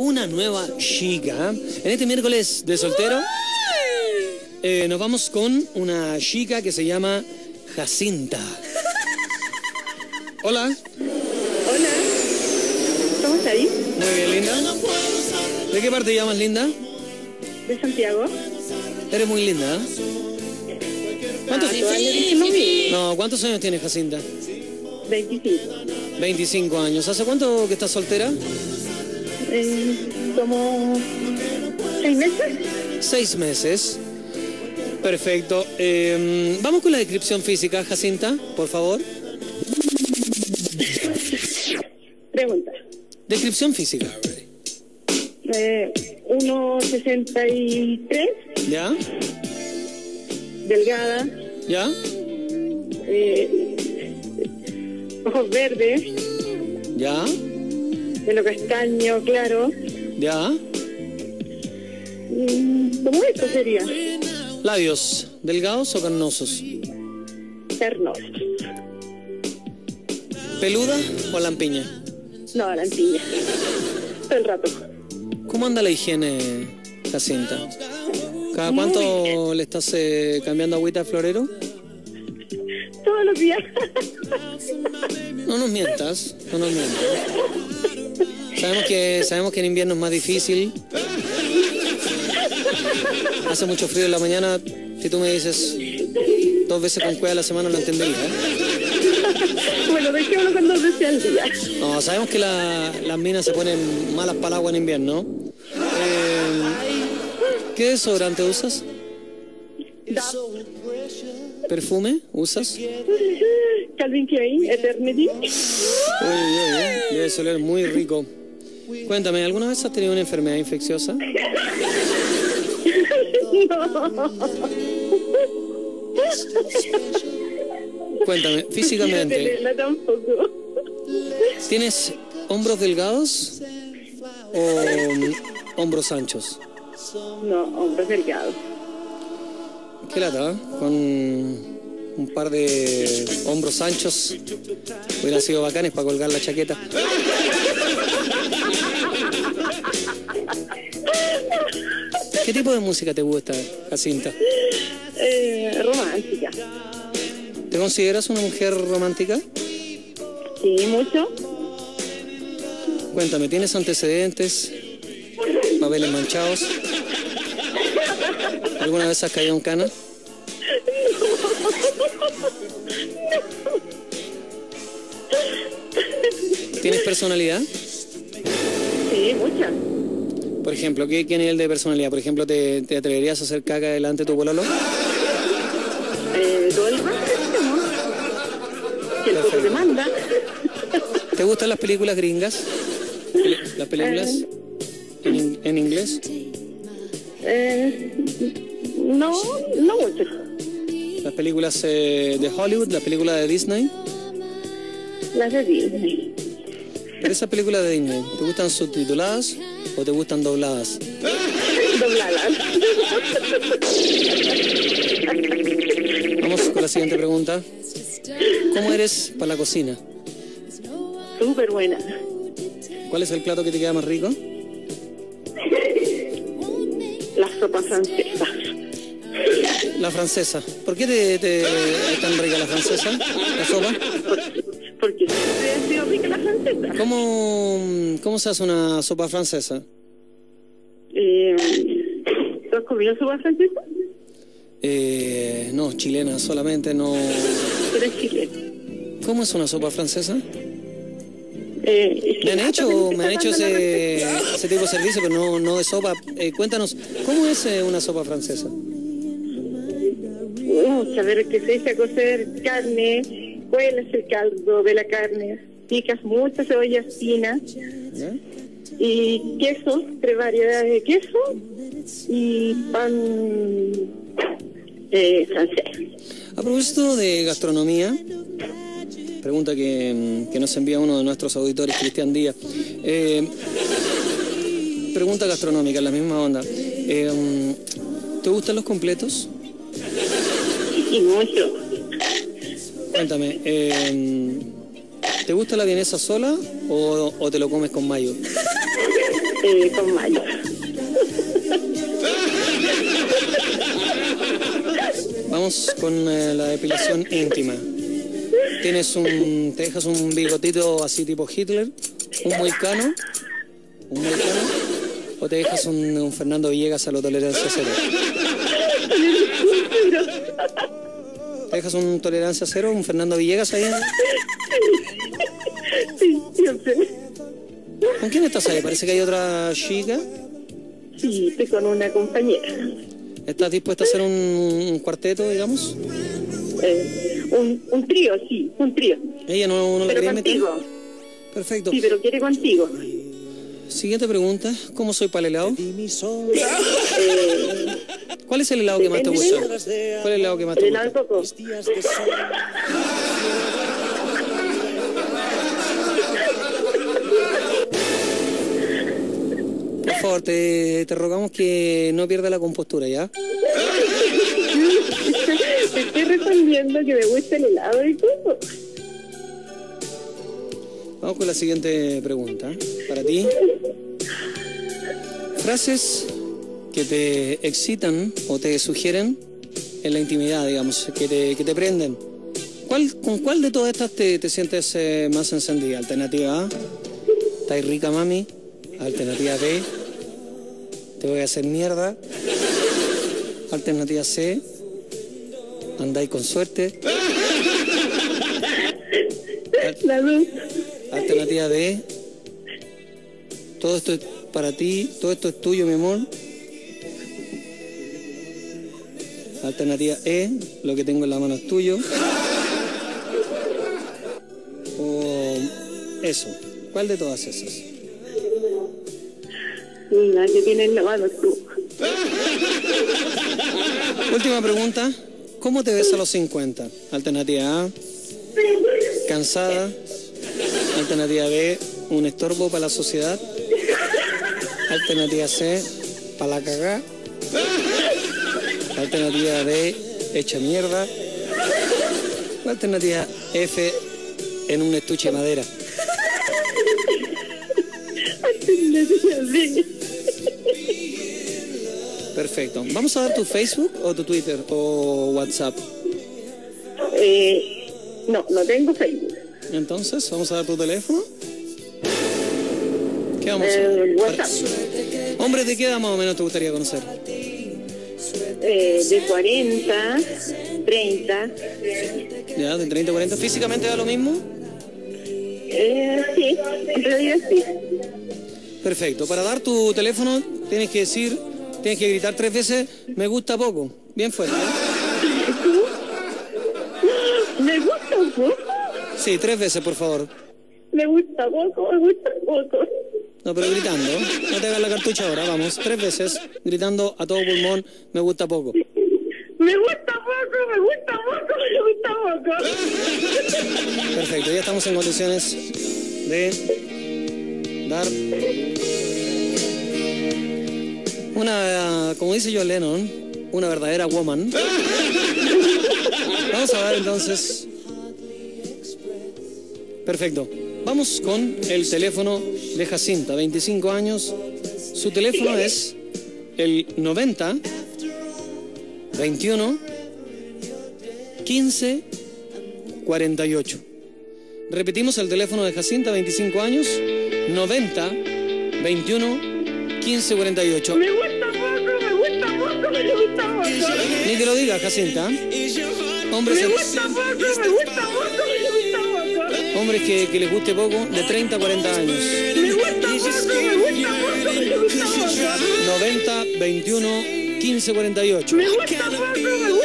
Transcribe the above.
una nueva chica. En este miércoles de soltero eh, nos vamos con una chica que se llama Jacinta. Hola. Hola. ¿Cómo estás? Muy bien, linda. ¿De qué parte llamas, linda? De Santiago. Eres muy linda. ¿eh? ¿Cuántos, Ah, mismo. no, ¿Cuántos años tienes, Jacinta? 25. 25 años. ¿Hace cuánto que estás soltera? Eh, como seis meses. Seis meses. Perfecto. Eh, vamos con la descripción física, Jacinta, por favor. Pregunta. Descripción física. Eh, 1,63, ¿Ya? delgada, ¿Ya? eh, ojos verdes, ¿Ya? Pelo castaño, claro. ¿Ya? Mm, ¿Cómo esto sería? Labios, ¿delgados o carnosos? Ternos. ¿Peluda o lampiña? No, la antilla. Todo el rato. ¿Cómo anda la higiene, Jacinta? ¿Cada cuánto le estás eh, cambiando agüita al florero? Todos los días. No nos mientas, no nos mientas. Sabemos que, sabemos que en invierno es más difícil. Hace mucho frío en la mañana. Si tú me dices dos veces con cueva a la semana, lo entendería. ¿eh? bueno, dejémoslo con dos veces al día. No, sabemos que la- las minas se ponen malas para el agua en invierno. Eh, ¿Qué desodorante usas? ¿Perfume usas? Uy, Calvin Klein, Eternity. uy, uy, debe oler muy rico. Cuéntame, ¿alguna vez has tenido una enfermedad infecciosa? Cuéntame, físicamente, No, tampoco. ¿tienes hombros delgados o mm, hombros anchos? No, hombre delgado. Qué lata, ¿eh? Con un par de hombros anchos hubieran sido bacanes para colgar la chaqueta. ¿Qué tipo de música te gusta, Jacinta? Eh, romántica. ¿Te consideras una mujer romántica? Sí, mucho. Cuéntame, ¿tienes antecedentes? ¿Papeles manchados? ¿Alguna vez has caído en cana? ¿Tienes personalidad? Sí, mucha. Por ejemplo, ¿qué, qué nivel de personalidad? Por ejemplo, ¿te, te atreverías a hacer caca delante de tu pololo? Eh, todo el rato. Que el poco te manda. ¿Te gustan las películas gringas? ¿Las películas en, in- en inglés? Eh, no, no mucho. ¿Las películas eh, de Hollywood? ¿Las películas de Disney? Las de Disney. ¿Pero esas películas de Disney te gustan subtituladas o te gustan dobladas? Dobladas. Vamos con la siguiente pregunta. ¿Cómo eres para la cocina? Súper buena. ¿Cuál es el plato que te queda más rico? Las sopas francesas. La francesa. ¿Por qué te, te- es tan rica la francesa? ¿La sopa? Francesa. ¿Cómo, cómo se hace una sopa francesa? Eh, ¿Tú has comido sopa francesa? Eh, no, chilena solamente, no... Tú eres chileno. ¿Cómo es una sopa francesa? Eh, es Me han hecho, me han hecho ese, tipo de servicio, pero no, no de sopa. Eh, cuéntanos, ¿cómo es eh, una sopa francesa? Uh, saber que se echa a cocer carne, cuelas el caldo de la carne, picas mucha cebolla fina ¿Ya? y queso, tres variedades de queso y pan eh, francés. A propósito de gastronomía, pregunta que, que nos envía uno de nuestros auditores, Cristian Díaz. Eh, pregunta gastronómica, en la misma onda. Eh, ¿Te gustan los completos? Y mucho. Cuéntame, eh, ¿te gusta la vienesa sola o, o te lo comes con mayo? Eh, con mayo. Vamos con eh, la depilación íntima. Tienes un. te dejas un bigotito así tipo Hitler, un moicano, un moicano, o te dejas un, un Fernando Villegas a la tolerancia cero. ¿Te dejas un tolerancia cero, un Fernando Villegas ahí? Siempre. ¿Con quién estás ahí? Parece que hay otra chica. Sí, estoy con una compañera. ¿Estás dispuesta a hacer un, un cuarteto, digamos? Eh, un, un trío, sí, un trío. ¿Ella no, no la Pero quería meter? contigo. Perfecto. Sí, pero quiere contigo. Siguiente pregunta. ¿Cómo soy para el helado? Eh, ¿Cuál es el helado que más te ¿El gusta? helado? ¿Cuál es el helado que más el te helado de gusta? coco. Por favor, te, te rogamos que no pierda la compostura, ¿ya? Te estoy respondiendo que me gusta el helado de coco. Vamos con la siguiente pregunta. Para ti. Frases que te excitan o te sugieren en la intimidad, digamos, que te, que te prenden. ¿Cuál, ¿Con cuál de todas estas te, te sientes eh, más encendida? Alternativa A, ¿estáis rica mami? Alternativa B, te voy a hacer mierda. Alternativa C, andáis con suerte. Alternativa D. Todo esto es para ti, todo esto es tuyo, mi amor. Alternativa E. Lo que tengo en la mano es tuyo. O eso. ¿Cuál de todas esas? Que tiene en la mano tú. Última pregunta. ¿Cómo te ves a los 50? Alternativa A. Cansada. Alternativa B. Un estorbo para la sociedad. Alternativa C. Para la cagá. Alternativa D. Hecha mierda. Alternativa F. En un estuche de madera. Perfecto. ¿Vamos a dar tu Facebook o tu Twitter o WhatsApp? Eh, no, no tengo Facebook. Entonces, ¿vamos a dar tu teléfono? ¿Qué vamos a Eh, WhatsApp. Hombres de qué edad más o menos te gustaría conocer? Eh, de 40, 30. ¿Ya? ¿De 30 a 40? ¿Físicamente da lo mismo? Eh, sí, en realidad sí. Perfecto. Para dar tu teléfono tienes que decir, tienes que gritar tres veces, me gusta poco. Bien fuerte. ¿eh? Me gusta poco, Sí, tres veces, por favor. me gusta poco, me gusta poco. No, pero gritando. No te hagas la cartucha ahora, vamos. Tres veces, gritando a todo pulmón, me gusta poco. Me gusta poco, me gusta poco, me gusta poco. Perfecto, ya estamos en condiciones de dar una, como dice John Lennon, una verdadera woman. Vamos a ver entonces. Perfecto. Vamos con el teléfono de Jacinta, 25 años. Su teléfono es el 90 21 15 48. Repetimos el teléfono de Jacinta, 25 años, 90 21 15 48. Que lo diga, Jacinta. Hombres, Me gusta poco, me gusta poco, me gusta poco. hombres que, que les guste poco, de 30 a 40 años. Me gusta poco, me gusta poco, me gusta poco. 90 21 15 48. Me gusta poco, me gusta